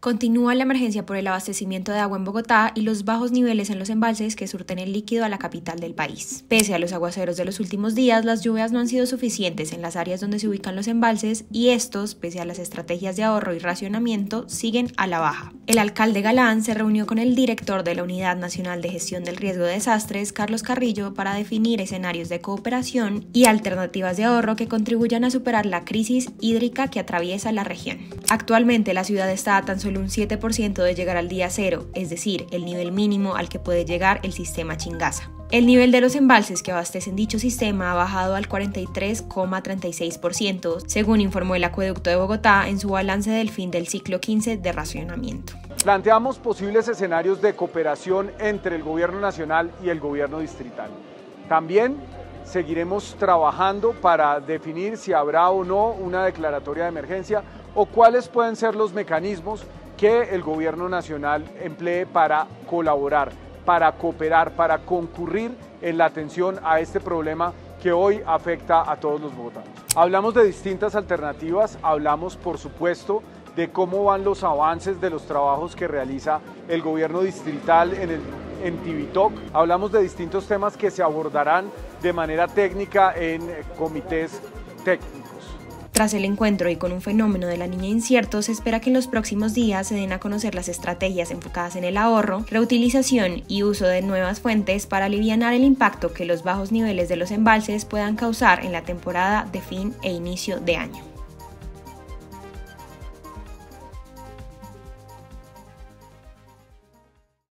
Continúa la emergencia por el abastecimiento de agua en Bogotá y los bajos niveles en los embalses que surten el líquido a la capital del país. Pese a los aguaceros de los últimos días, las lluvias no han sido suficientes en las áreas donde se ubican los embalses y estos, pese a las estrategias de ahorro y racionamiento, siguen a la baja. El alcalde Galán se reunió con el director de la Unidad Nacional de Gestión del Riesgo de Desastres, Carlos Carrillo, para definir escenarios de cooperación y alternativas de ahorro que contribuyan a superar la crisis hídrica que atraviesa la región. Actualmente la ciudad está tan un 7% de llegar al día cero, es decir, el nivel mínimo al que puede llegar el sistema Chingaza. El nivel de los embalses que abastecen dicho sistema ha bajado al 43,36%, según informó el Acueducto de Bogotá en su balance del fin del ciclo 15 de racionamiento. Planteamos posibles escenarios de cooperación entre el Gobierno Nacional y el Gobierno Distrital. También seguiremos trabajando para definir si habrá o no una declaratoria de emergencia o cuáles pueden ser los mecanismos que el gobierno nacional emplee para colaborar, para cooperar, para concurrir en la atención a este problema que hoy afecta a todos los bogotanos. Hablamos de distintas alternativas, hablamos por supuesto de cómo van los avances de los trabajos que realiza el gobierno distrital en, el, en Tibitoc, hablamos de distintos temas que se abordarán de manera técnica en comités técnicos. Tras el encuentro y con un fenómeno de la niña incierto, se espera que en los próximos días se den a conocer las estrategias enfocadas en el ahorro, reutilización y uso de nuevas fuentes para aliviar el impacto que los bajos niveles de los embalses puedan causar en la temporada de fin e inicio de año.